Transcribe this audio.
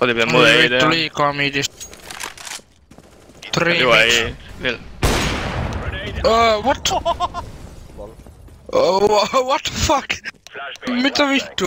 Oh, they've been moving. Three comedy. Three. Uh, what? oh, what the fuck? Mitrovic.